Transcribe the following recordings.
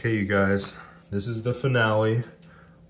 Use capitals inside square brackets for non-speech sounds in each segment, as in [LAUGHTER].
Okay, you guys, this is the finale.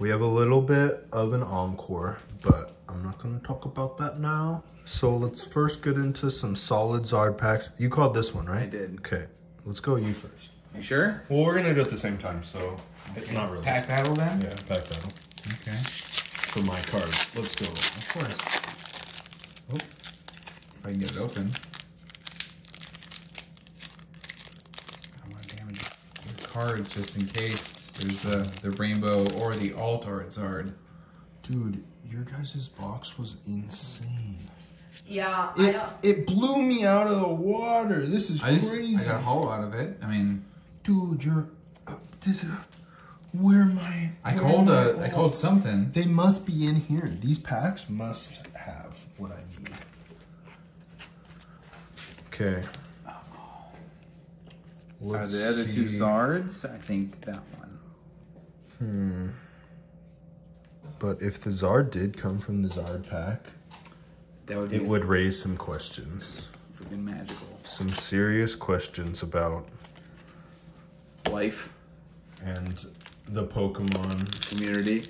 We have a little bit of an encore, but I'm not gonna talk about that now. So let's first get into some solid Zard packs. You called this one, right? I did. Okay, let's go you first. You sure? Well, we're gonna do it at the same time, so it's not really. Pack battle then? Yeah, pack battle. Okay. For my cards. Let's go. Of course. Oh, if I can get it open. I want to damage the cards just in case there's the, the rainbow or the alt art Zard. Dude, your guys' box was insane. Yeah, I It, don't. it blew me out of the water. This is I just crazy. I got a haul out of it. I mean, Dude, you're. Uh, this is. Where am I? I called am uh, I called something. They must be in here. These packs must have what I need. Okay. Are Let's the other two. Zards? I think that one. Hmm. But if the Zard did come from the Zard pack, That would be it would raise some questions. freaking magical. Some serious questions about Life, and the Pokemon community.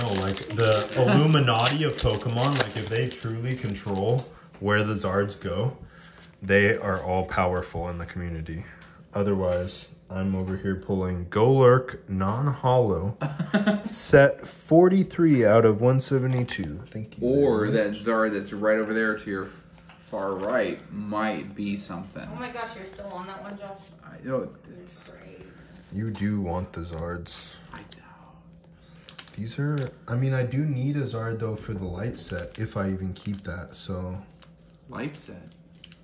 No, like the Illuminati of Pokemon, like if they truly control where the Zards go, they are all powerful in the community. Otherwise, I'm over here pulling Golurk non hollow, [LAUGHS] set 43 out of 172. Thank you. Or that Zard that's right over there to your f- far right might be something. Oh my gosh, you're still on that one, Josh. I know It's it's. great. You do want the Zards. I know. These are, I mean, I do need a Zard though for the light set, if I even keep that. So, Light set.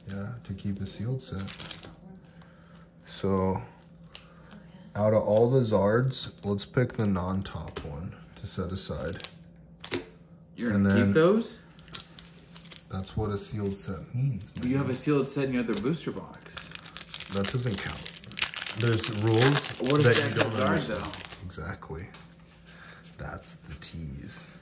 Yeah, to keep a sealed set. So, out of all the Zards, let's pick the non-top one to set aside. You're And gonna keep those? That's what a sealed set means. Do you have a sealed set in your other booster box? That doesn't count. There's rules What that you don't understand. though? Exactly. That's the tease.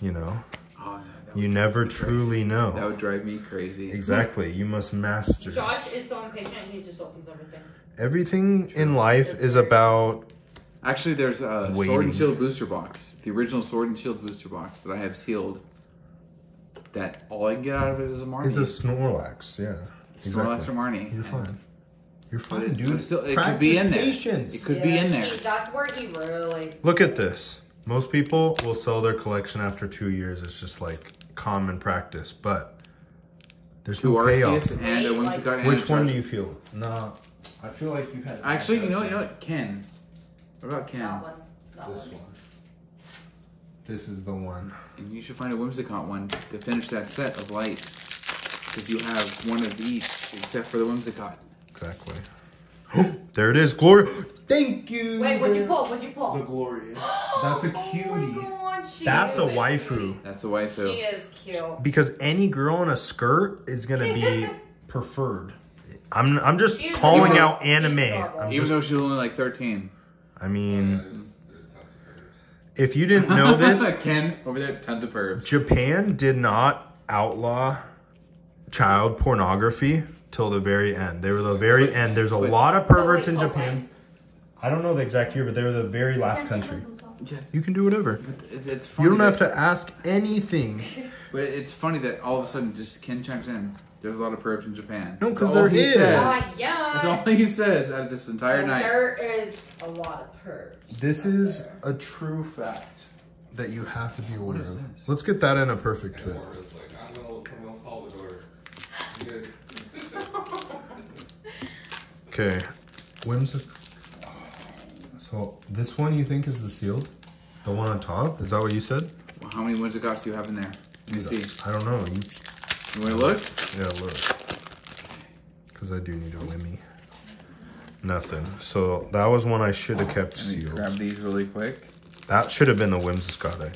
You know, Oh, no, you never truly crazy. know. That would drive me crazy. Exactly. You must master. Josh is so impatient, he just opens everything. Everything in life is about Actually, there's a Sword and Shield booster box, the original Sword and Shield booster box that I have sealed. That all I can get out of it is a Marnie. is a Snorlax. Yeah. Snorlax or Marnie. You're And- fine. You're fine, it, dude. still, it could be Practice in there. patience. It could be in there. he- that's where he really. Look at this. Most people will sell their collection after two years. It's just like common practice, but there's Two no payoff. And a Whimsicott like- and Which one do you feel? Nah, I feel like you've had. Actually, you know, you know what? Ken. What about Ken? That one. That This one. one. This is the one. And you should find a Whimsicott one to finish that set of light. Because you have one of each, except for the Whimsicott. Exactly. [GASPS] there it is, Gloria. Thank you. Wait, what'd you pull? What'd you pull? The Gloria. [GASPS] Oh That's a Oh cutie. my god, she That's a waifu. That's a waifu. She is cute. Because any girl in a skirt is gonna be [LAUGHS] preferred. I'm I'm just She's calling adorable. out anime. I'm Even just, though she's only like 13. I mean, There's, there's tons of pairs. if you didn't know [LAUGHS] this, Ken, over there, tons of pervs. Japan did not outlaw child pornography till the very end. They were the very But- end. There's a but- lot of perverts So in wait, Japan. I don't know the exact year, but they were the very last country. Yes. You can do whatever. It's, it's funny You don't have that- to ask anything. But it's funny that all of a sudden, just Ken chimes in. There's a lot of pervs in Japan. No, That's 'cause all there he is. says. Uh, yeah. That's all he says out of this entire night. There is a lot of pervs. This is there. a true fact that you have to be aware of. Let's get that in a perfect fit. Or it's like, I'm gonna from El Salvador. Good. Okay, whims. So this one you think is the sealed? The one on top? Is that what you said? Well, how many Whimsicotts do you have in there? Let me see. I don't know. You, You want to look? yeah, look. Because I do need a Wimmy. Nothing. So that was one I should have kept Let me sealed. grab these really quick. That should have been the Whimsicott. Eh?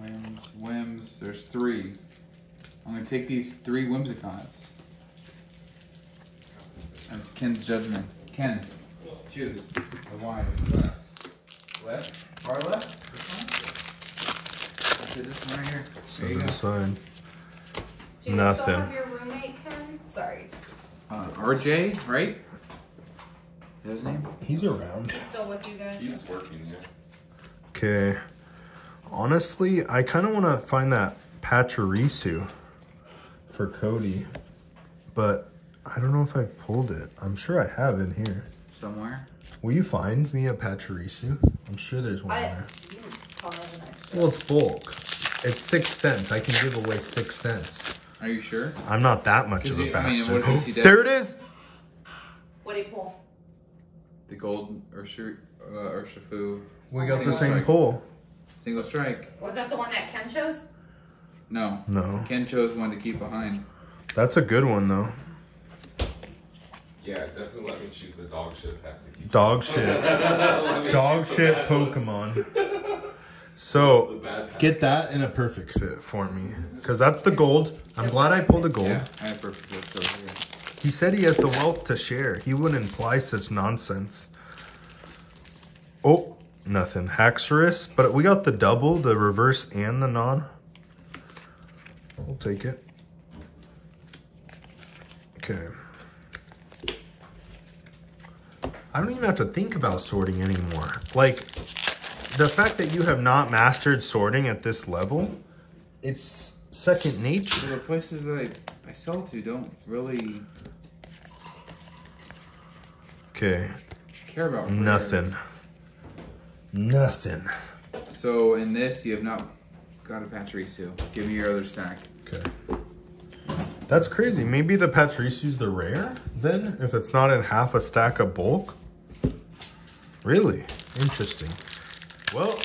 Whims, whims. There's three. I'm gonna take these three Whimsicotts. That's Ken's judgment. Ken, choose. The wise. Left. Left. Far left. This one. That's it, this one right here. So There you to go. decide. Do you Nothing. still have your roommate, Ken? Sorry. Uh, RJ, right? that his name? He's around. He's still with you guys? He's working, yeah. Okay. Honestly, I kind of want to find that Pachirisu for Cody, but I don't know if I pulled it. I'm sure I have in here. Somewhere. Will you find me a Pachirisu? I'm sure there's one I, there. you probably have an extra. Well, it's bulk. It's six cents. I can give away six cents. Are you sure? I'm not that much of a you- I mean, bastard. what is he [LAUGHS] dead? there it is. What do you pull? The gold Ursher, uh, Urshifu. We got the same strike. pull. Single strike. Was that the one that Ken chose? No. No, Ken chose one to keep behind. that's a good one though. Yeah, definitely let me choose the dog shit pack to keep. Dog shit. [LAUGHS] Dog shit. Pokemon. So get that in a perfect fit for me, cause that's the gold. I'm glad I pulled a gold. Yeah, I have perfect list over here. He said he has the wealth to share. He wouldn't imply such nonsense. Oh, nothing. Haxorus, but we got the double, the reverse, and the non. We'll take it. Okay. I don't even have to think about sorting anymore. Like, the fact that you have not mastered sorting at this level, it's second nature. the places that I, I sell to don't really Okay, care about rare. nothing. Nothing. So in this, you have not got a Pachirisu. Give me your other stack. Okay. That's crazy. Maybe the Pachirisu's the rare then, if it's not in half a stack of bulk. Really interesting. Well,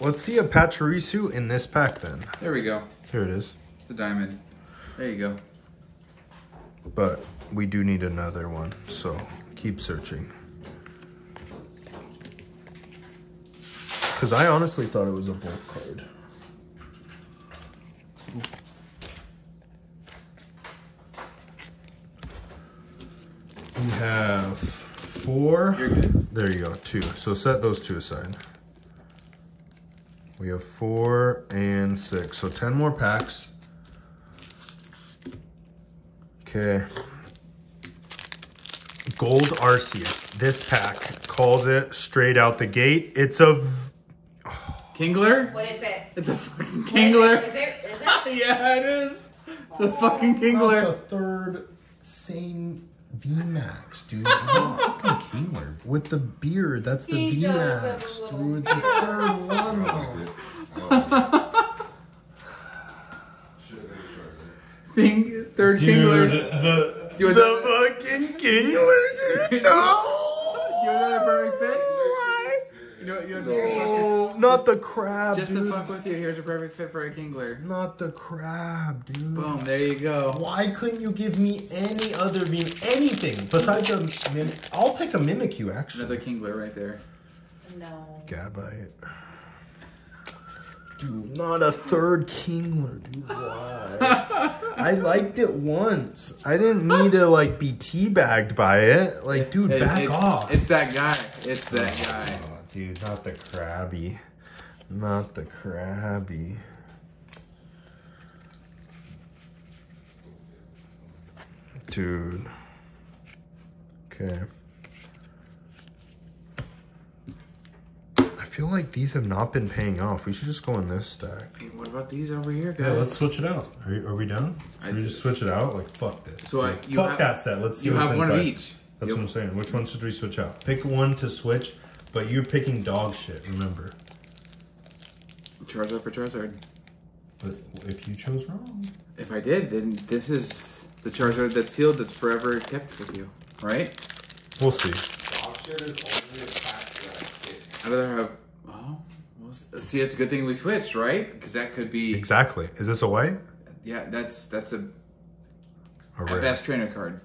let's see a Pachirisu in this pack then. There we go. Here it is. It's a diamond. There you go. But we do need another one, so keep searching. Because I honestly thought it was a bulk card. We have four. You're good. There you go, two. So set those two aside. We have four and six. So 10 more packs. Okay. Gold Arceus. This pack calls it straight out the gate. It's a. Kingler? What is it? It's a fucking Kingler. Is it? Is it? [LAUGHS] yeah, it is. It's a fucking The third same VMAX, dude. It's not fucking Kingler. With the beard, that's the He does have a VMAX, little dude. The third one. Should have been Charizard. Thing, third Dude, Kingler. the, You the want that- fucking Kingler, dude. [LAUGHS] No! You know that perfect fit? You know, you know, just, to not the crab, just dude. to fuck with you, here's a perfect fit for a Kingler. Not the crab, dude. Boom, there you go. Why couldn't you give me any other Veem, anything besides a mim? I'll pick a Mimikyu actually. Another Kingler right there. No. Gabite. Dude, not a third Kingler, dude. Why? [LAUGHS] I liked it once. I didn't need to like be teabagged by it. Like, dude, It- back it- off. It's that guy. It's that guy. Dude, not the crabby. Not the crabby. Dude. Okay. I feel like these have not been paying off. We should just go in this stack. Hey, what about these over here, guys? Yeah, let's switch it out. Are, you- are we done? Should I we just just- switch it out? Like, fuck this. So I- Dude, you fuck have- that set. Let's see you what's have one inside. of each. That's You- what I'm saying. Which one should we switch out? Pick one to switch, but you're picking dog shit, remember. Charizard for Charizard. But if you chose wrong. If I did, then this is the Charizard that's sealed that's forever kept with you, right? We'll see. Dog shit is only a pack that I get. I'd rather have. Well, well, s- see, it's a good thing we switched, right? Because that could be. Exactly. Is this a white? Yeah, that's that's a, A a red? best trainer card.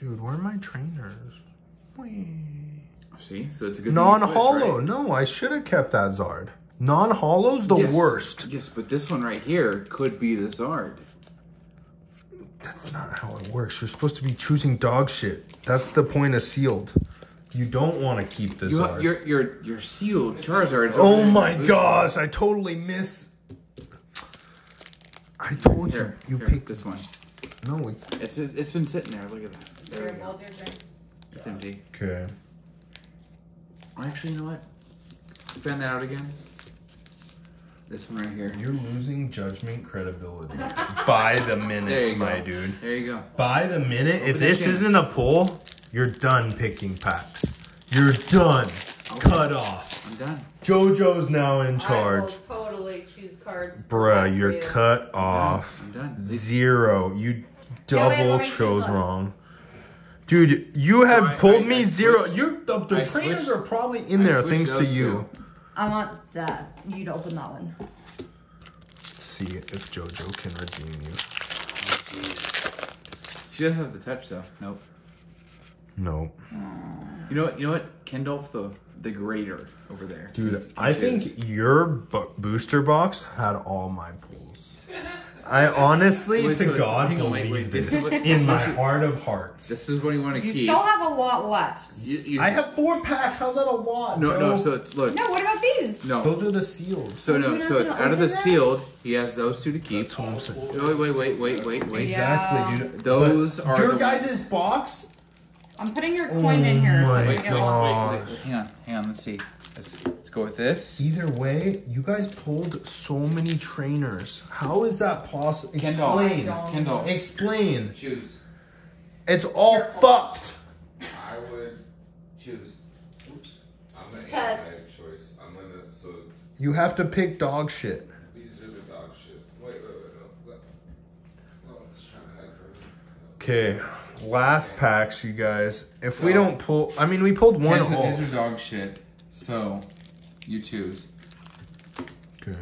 Dude, where are my trainers? Whee. See, so it's a good thing we switched, Non-hollow. right? No, I should have kept that Zard. Non-hollow's the Yes. worst. Yes, but this one right here could be the Zard. That's not how it works. You're supposed to be choosing dog shit. That's the point of sealed. You don't want to keep the You, Zard. your your your sealed Charizard. oh over my gosh, I totally miss. I told Here, you, you here, picked this one. No, we, It's it's been sitting there. Look at that. There we go. with your drink. It's empty. Okay. Actually, you know what? Fan that out again. This one right here. You're losing judgment credibility [LAUGHS] by the minute, There you my go. dude. There you go. By the minute, if Over this chin. isn't a pull, you're done picking packs. You're done. Cut off. I'm done. JoJo's now in charge. I charge. will totally choose cards. Bruh, you're you. cut off. I'm done. Zero. You Yeah, wait, double me choose chose one. wrong. Dude, you have I- pulled I- me I zero. You the, the I trainers switched- are probably in there thanks to you. two. I want that. You to open that one. Let's see if JoJo can redeem you. She doesn't have the touch though. Nope. No. You know what? You know what? Kendall the the grader over there. Dude, I think your bu- booster box had all my pulls. I honestly, Wait, to so God, on, believe wait, this this what- in my is heart of hearts. This is what you want to You keep. You still have a lot left. You- you- I have four packs. How's that a lot? no, no. So it's look. No, what about these? No. those are the sealed. So no. So it's out of the that? sealed. He has those two to keep. That's what I'm. Wait, wait, wait, wait, wait, wait. Exactly, dude. Those But are your the guys' box. I'm putting your oh coin in here. Oh so my we Wait, wait, get lost. wait, wait, wait. Hang on, hang on. Let's see. Let's, let's go with this. Either way, you guys pulled so many trainers. How is that possible? Kendall. Explain. Kendall. Explain. Choose. It's all Careful. fucked. I would. Choose. Oops. I'm the Tess. anti-choice. I'm gonna. So You have to pick dog shit. these are the dog shit. Wait, wait, wait. No. Let- No, it's trying to hide from me. Okay, last packs, you guys. If we don't pull, I mean, we pulled one Ken said alt. these are dog shit. So, you choose. Okay.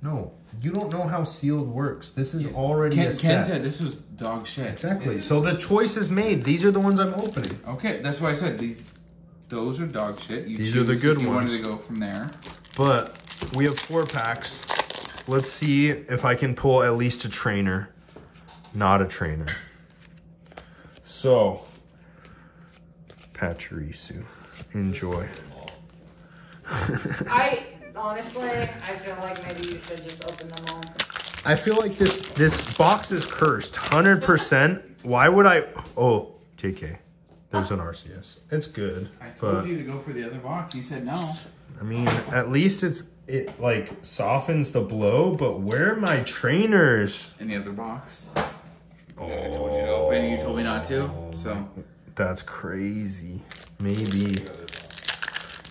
No, you don't know how sealed works. This is already Ken, a Ken said this was dog shit. Exactly. So the choice is made. These are the ones I'm opening. Okay, that's why I said these. Those are dog shit. You These are the good you ones. wanted to go from there. But we have four packs. Let's see if I can pull at least a trainer, not a trainer. So, Pachirisu, enjoy. [LAUGHS] I honestly, I feel like maybe you should just open them all. I feel like this this box is cursed, hundred percent. Why would I? Oh, Jk, there's an Arceus. It's good, I told but you to go for the other box. You said no. I mean, at least it's it like softens the blow. But where are my trainers? In the other box. Oh, I told you to open. You told me not to. So That's crazy. Maybe.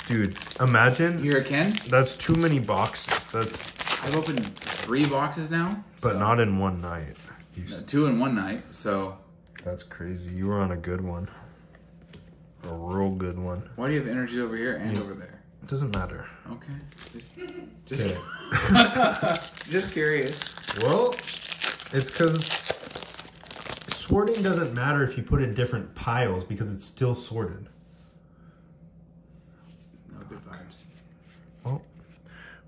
Dude, imagine You're a Ken. that's too many boxes. That's I've opened three boxes now. but so- not in one night. No, two in one night. So that's crazy. You were on a good one. A real good one. why do you have energy over here and over there? It doesn't matter. Okay. Just, [LAUGHS] just, [LAUGHS] just curious. Well, it's because sorting doesn't matter if you put in different piles because it's still sorted. No good vibes. Well,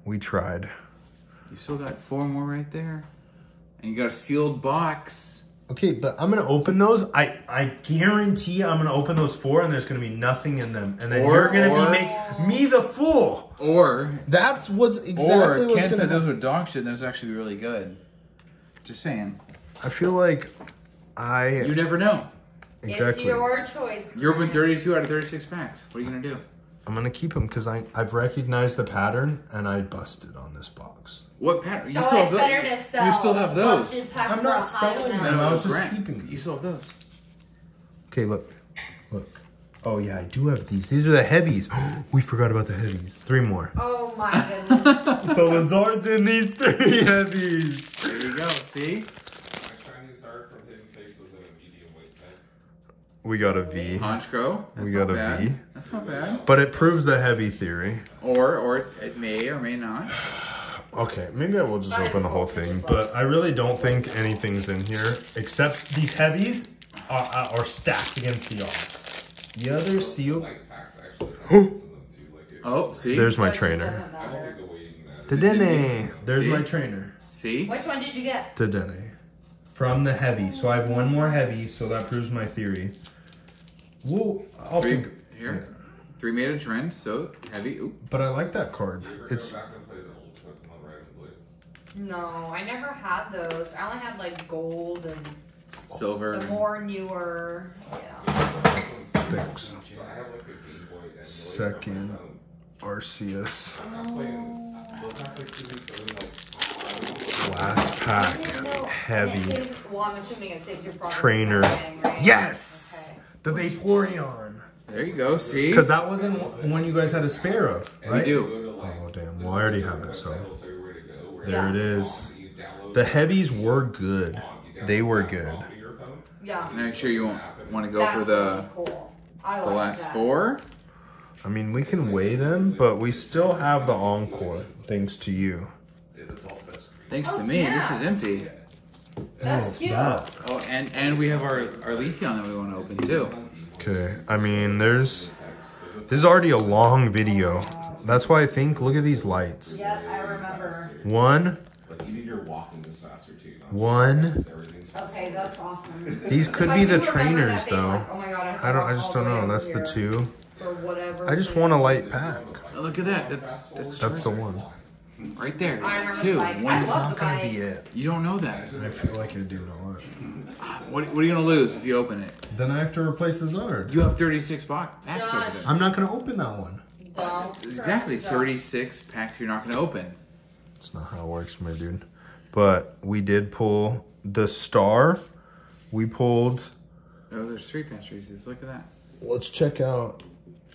we tried. You still got four more right there, and you got a sealed box. Okay, but I'm gonna open those. I I guarantee I'm gonna open those four, and there's gonna be nothing in them, and then Or- you're gonna or- be make me the fool. Or That's what's exactly or what's Ken gonna said those happen. were dog shit. Those are actually really good. Just saying. I feel like I You never know. Exactly. It's your choice. You're opened 32 out of 36 packs. What are you gonna do? I'm gonna keep them because I I've recognized the pattern and I busted on this box. What pattern? So You still have it's better those. to sell. You still have those. I'm not selling amount. them. I was just Grant, keeping You still have those. Okay, look, look. Oh yeah, I do have these. These are the heavies. [GASPS] we forgot about the heavies. Three more. Oh my [LAUGHS] goodness. so Lazard's in these three [LAUGHS] heavies. There you go. See? My Chinese art from Hidden Fates was in a medium weight pen. We got a V, Honchkrow. That's We not got a bad. V. That's not bad. but it proves the heavy theory. Or or it may or may not. Okay, maybe I will just That is open the whole thing, but I really don't think anything's in here except these heavies are, are stacked against the odds. The other seal. Like packs actually have bits in them too. Like it Oh, see? There's my But it just trainer. doesn't I don't matter. think the weighting matters. Tadene. There's See? my trainer. See? Which one did you get? Tadene. From the heavy. So I have one more heavy, so that proves my theory. Whoa, I'll Three, think. here. Three made a trend, so heavy. Oop. But I like that card. It's go back and play the old Pokemon Red and Blue? No, I never had those. I only had like gold and Silver. the more newer. Yeah. Thanks. So I have like a Game Boy emulator on my Second. phone. Arceus. I'm playing. The past like two weeks, I've been like. Last pack. Heavy. Well, I'm assuming it saves your progress. Trainer. right? Yes! Okay. The Vaporeon. There you go. See. Because that wasn't one you guys had a spare of, we do. Oh, damn. Well, I already have it, so. It'll tell you where to go. Where There Yeah. it is. The heavies were good. They were good. onto your phone. Yeah. Make sure you won't want to go That's for the really cool. I the last that. four. I mean, we can weigh them, but we still have the Encore, thanks to you. It's all touchscreen. Thanks Oh, to me, yeah. this is empty. That's oh, cute. Oh, and and we have our our Leafeon that we want to open too. Okay, I mean, there's. This is already a long video. That's why I think, look at these lights. Yep, I remember. One, Like even your walking is faster too. One. because Everything's faster. Okay, that's awesome. these could be the trainers though. like, oh my God, have I don't, I just don't know. over That's the two. For whatever. I just want a light pack. Oh, look at that. That's that's, That's the Charizard. one. right there. I It's two. the bike. I One's love not. the Gonna bike. be it. You don't know that. I feel like you're doing a lot. What, what are you gonna lose if you open it? Then I have to replace the Zard. You have 36 box packs over Josh. there. I'm not gonna open that one. Don't. Exactly, Josh. 36 packs you're not gonna open. That's not how it works, my dude. But we did pull the star. We pulled. Oh, there's three Pachirisus. Look at that. Let's check out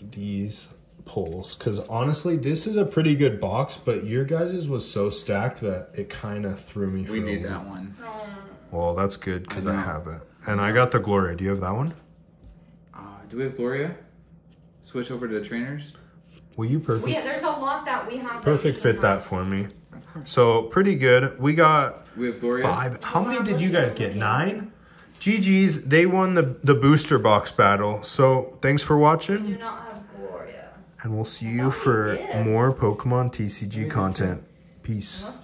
these pulls because honestly, this is a pretty good box. But your guys's was so stacked that it kind of threw me. We a need that one. Well, that's good because I I, have it, and I got the Gloria. Do you have that one? Uh, do we have Gloria? Switch over to the trainers. Will you Well, perfect yeah, there's a lot that we have. perfect fit that for me? So pretty good. We got We have Gloria. five. How many did you guys get? Nine. GG's. They won the the booster box battle. So thanks for have. Do watching, not have Gloria. and we'll see you for more Pokemon TCG content. Peace. Unless you